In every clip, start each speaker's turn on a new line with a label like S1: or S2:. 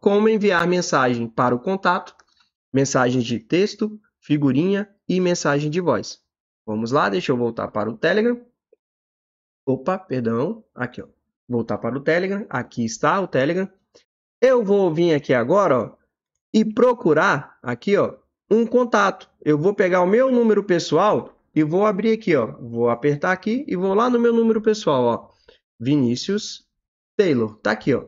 S1: como enviar mensagem para o contato, mensagens de texto, figurinha e mensagem de voz. Vamos lá, deixa eu voltar para o Telegram. Opa, perdão, aqui ó. Voltar para o Telegram, aqui está o Telegram. Eu vou vir aqui agora, ó, e procurar aqui, ó, um contato. Eu vou pegar o meu número pessoal e vou abrir aqui, ó. Vou apertar aqui e vou lá no meu número pessoal, ó. Vinícius Taylor. Tá aqui, ó.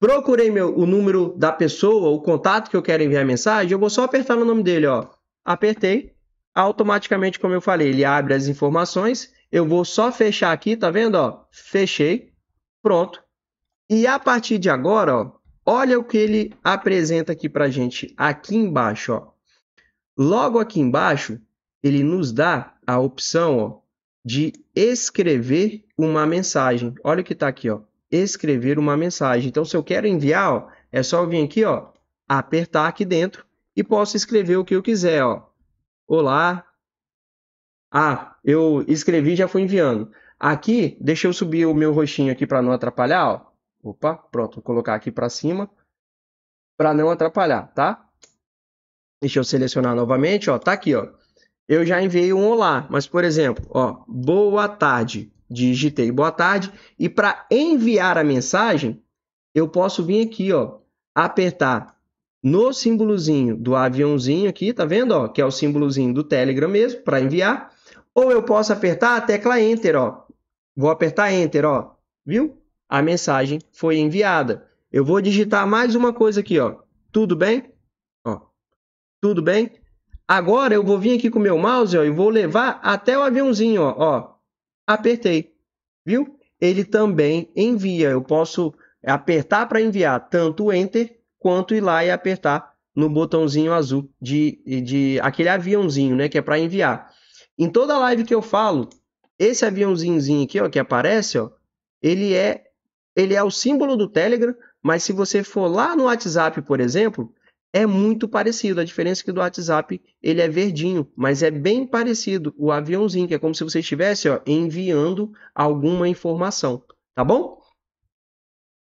S1: Procurei meu, o número da pessoa, o contato que eu quero enviar mensagem, eu vou só apertar no nome dele, ó. Apertei, automaticamente, como eu falei, ele abre as informações. Eu vou só fechar aqui, tá vendo, ó? Fechei. Pronto. E a partir de agora, ó, olha o que ele apresenta aqui pra gente aqui embaixo, ó. Logo aqui embaixo, ele nos dá a opção, ó, de escrever uma mensagem. Olha o que está aqui, ó. Escrever uma mensagem. Então, se eu quero enviar, ó, é só vir aqui, ó, apertar aqui dentro e posso escrever o que eu quiser, ó. Olá. Ah, eu escrevi já fui enviando. Aqui, deixa eu subir o meu roxinho aqui para não atrapalhar, ó. Opa, pronto, vou colocar aqui para cima para não atrapalhar, tá? Deixa eu selecionar novamente, ó, tá aqui, ó eu já enviei um olá. Mas, por exemplo, ó, boa tarde. Digitei boa tarde. E para enviar a mensagem, eu posso vir aqui, ó, apertar no símbolozinho do aviãozinho aqui, tá vendo, ó, que é o símbolozinho do Telegram mesmo, para enviar. Ou eu posso apertar a tecla Enter, ó. Vou apertar Enter, ó. Viu? A mensagem foi enviada. Eu vou digitar mais uma coisa aqui, ó. Tudo bem? Ó. Tudo bem? Agora eu vou vir aqui com o meu mouse ó, e vou levar até o aviãozinho. Ó, ó. Apertei. Viu? Ele também envia. Eu posso apertar para enviar tanto o Enter quanto ir lá e apertar no botãozinho azul de, de aquele aviãozinho, né? Que é para enviar. Em toda live que eu falo, esse aviãozinho aqui, ó, que aparece, ó, ele é ele é o símbolo do Telegram, mas se você for lá no WhatsApp, por exemplo, é muito parecido. A diferença é que do WhatsApp ele é verdinho, mas é bem parecido. O aviãozinho, que é como se você estivesse ó, enviando alguma informação, tá bom?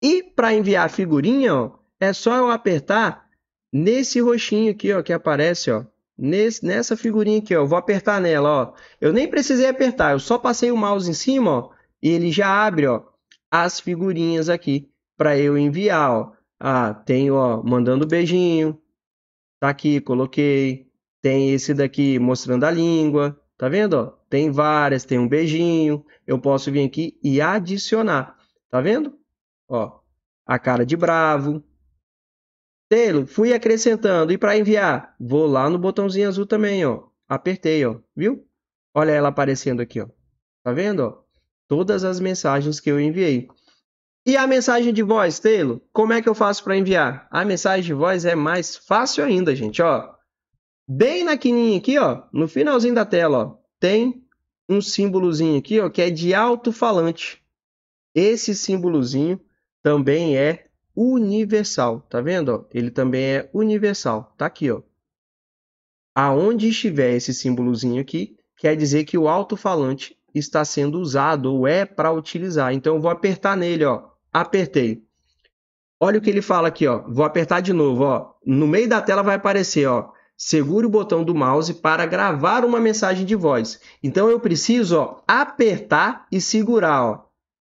S1: E para enviar a figurinha, ó, é só eu apertar nesse roxinho aqui, ó, que aparece, ó, nesse, nessa figurinha aqui, ó. Eu vou apertar nela, ó. Eu nem precisei apertar, eu só passei o mouse em cima, ó, e ele já abre, ó, as figurinhas aqui para eu enviar, ó. Ah, tem, ó, mandando beijinho. Tá aqui, coloquei. Tem esse daqui mostrando a língua. Tá vendo, ó? Tem várias, tem um beijinho. Eu posso vir aqui e adicionar. Tá vendo? Ó, a cara de bravo. Telo, fui acrescentando. E para enviar? Vou lá no botãozinho azul também, ó. Apertei, ó. Viu? Olha ela aparecendo aqui, ó. Tá vendo, ó? Todas as mensagens que eu enviei. E a mensagem de voz, Telo? Como é que eu faço para enviar? A mensagem de voz é mais fácil ainda, gente, ó. Bem na quininha aqui, ó, no finalzinho da tela, ó, tem um símbolozinho aqui, ó, que é de alto-falante. Esse símbolozinho também é universal, tá vendo? Ó? Ele também é universal, tá aqui, ó. Aonde estiver esse símbolozinho aqui, quer dizer que o alto-falante está sendo usado ou é para utilizar. Então eu vou apertar nele, ó. Apertei. Olha o que ele fala aqui, ó. Vou apertar de novo, ó. No meio da tela vai aparecer, ó. Segure o botão do mouse para gravar uma mensagem de voz. Então eu preciso, ó, apertar e segurar, ó.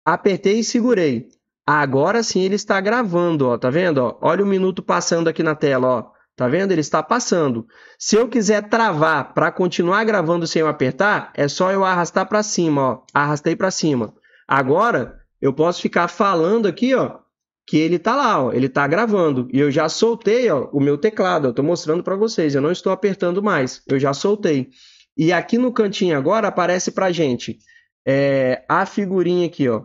S1: Apertei e segurei. Agora sim ele está gravando, ó. Tá vendo, ó? Olha o minuto passando aqui na tela, ó. Tá vendo? Ele está passando. Se eu quiser travar para continuar gravando sem eu apertar, é só eu arrastar para cima, ó. Arrastei para cima. Agora, eu posso ficar falando aqui, ó, que ele tá lá, ó, ele tá gravando. E eu já soltei, ó, o meu teclado, eu tô mostrando para vocês, eu não estou apertando mais. Eu já soltei. E aqui no cantinho agora aparece pra gente é, a figurinha aqui, ó,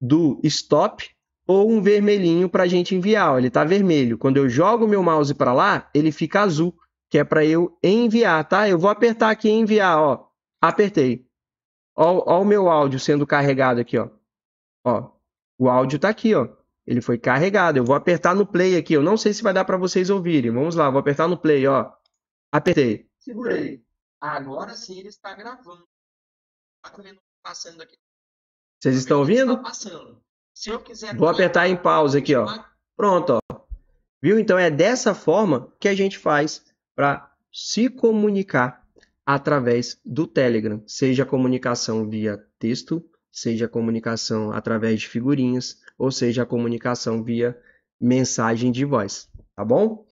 S1: do stop ou um vermelhinho para a gente enviar. Ó, ele está vermelho. Quando eu jogo meu mouse para lá, ele fica azul, que é para eu enviar, tá? Eu vou apertar aqui em enviar, ó. Apertei. Ó, ó o meu áudio sendo carregado aqui, ó. Ó, o áudio está aqui, ó. Ele foi carregado. Eu vou apertar no play aqui. Eu não sei se vai dar para vocês ouvirem. Vamos lá, vou apertar no play, ó. Apertei. Segurei. Agora sim ele está gravando. Tá passando aqui. Vocês estão ouvindo? Está passando. Se eu quiser. Vou apertar em pausa aqui, ó. Pronto, ó. Viu? Então é dessa forma que a gente faz para se comunicar através do Telegram, seja comunicação via texto, seja comunicação através de figurinhas, ou seja a comunicação via mensagem de voz, tá bom?